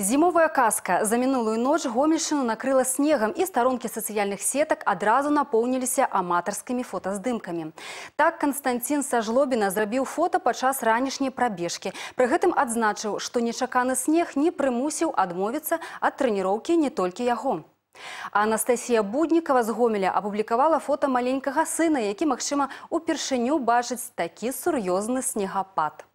Зімовая казка. За мінулую ноч Гомельшчыну накрыла снегам і старонкі сацыяльных сетак адразу напоўніліся аматарскімі фотаздымкамі. Так Канстанцін Сажлобіна зрабіў фота падчас ранішняй прабежкі. Пры гэтым адзначыў, што нечаканы снег не прымусіў адмовіцца ад трэніроўкі не толькі яго. А Анастасія Буднікава з Гомеля апублікавала фота маленькага сына, які, магчыма, упершыню бачыць такі сур'ёзны снегапад.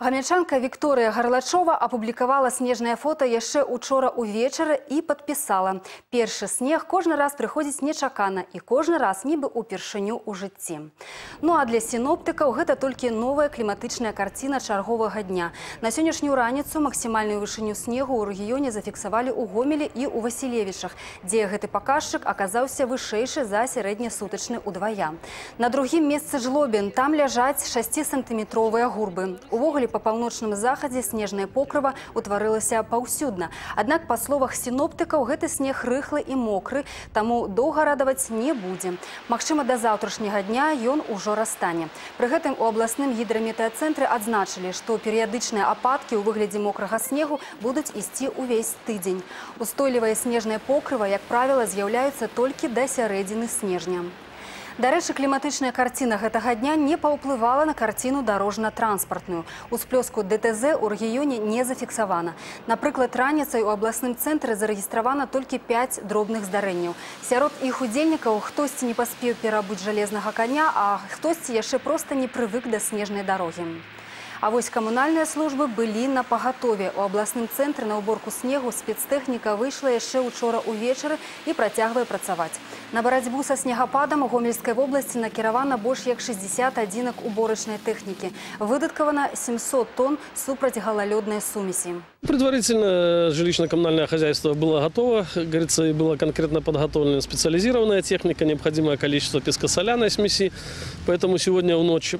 Гамельчанка Вікторыя Гарлачова апублікавала снежнае фота яшчэ учора ўвечары і падпісала. Першы снег кожны раз прыходзіць нечакана і кожны раз нібы ўпершыню ў жыцці. Ну а для сіноптыкаў гэта толькі новая кліматычная карціна чарговага дня. На сённяшнюю раніцу максімальную вышыню снегу ў рэгіёне зафіксавалі ў Гомелі і ў Васілевічах, дзе гэты паказчык аказаўся вышэйшы за сярэднесутачны ўдвая. На другім месцы жлобін там ляжаць 6-сантыметровыя гурбы. Увогуле па паўночным захадзе снежнае покрыва ўтварылася паўсюдна. Аднак па словах сіноптыкаў гэты снег рыхлы і мокры, таму доўга радаваць не будзе. Магчыма, да заўтрашняга дня ён ужо растане. Пры гэтым у абласным гідраметэацэнтры адзначылі, што перыядычныя ападкі ў выглядзе мокрага снегу будуць ісці ўвесь тыдзень. Устойлівае снежнае покрыва, як правіла, з'яўляецца толькі да сярэдзіны снежня. Дарэчы, кліматычная карціна гэтага дня не паўплывала на карціну дарожна-транспартную. Усплёску ДТЗ ў рэгіёне не зафіксавана. Напрыклад, раніцай у абласным цэнтры зарэгістравана толькі 5 дробных здарэнняў. Сярод іх удзельнікаў хтосьці не паспеў перабыць жалезнага каня, а хтосьці яшчэ проста не прывык да снежнай дарогі. А вось камунальныя службы былі на пагатове. У абласным цэнтры на ўборку снегу спецтэхніка выйшла яшчэ учора ўвечары і працягвае працаваць. На барацьбу са снегападам у гомельскай вобласці накіравана больш як 60 адзінак уборачнай тэхнікі. Выдаткавана 700 тонн супраць галалёднай сумесі. Предварительно жилищно-коммунальное хозяйство было готово, говорится, и была конкретно подготовлена специализированная техника, необходимое количество пескосоляной смеси. Поэтому сегодня в ночь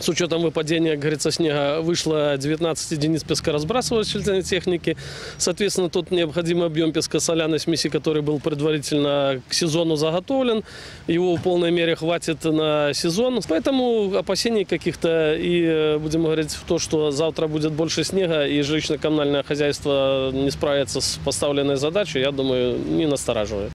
с учетом выпадения, как говорится, снега вышло 19 единиц пескоразбрасывательной техники. Соответственно, тот необходимый объем пескосоляной смеси, который был предварительно к сезону заготовлен, его в полной мере хватит на сезон. Поэтому опасений каких-то и, будем говорить, в то, что завтра будет больше снега и жилищно-коммунальное хозяйство не справится с поставленной задачей, я думаю, не настораживает.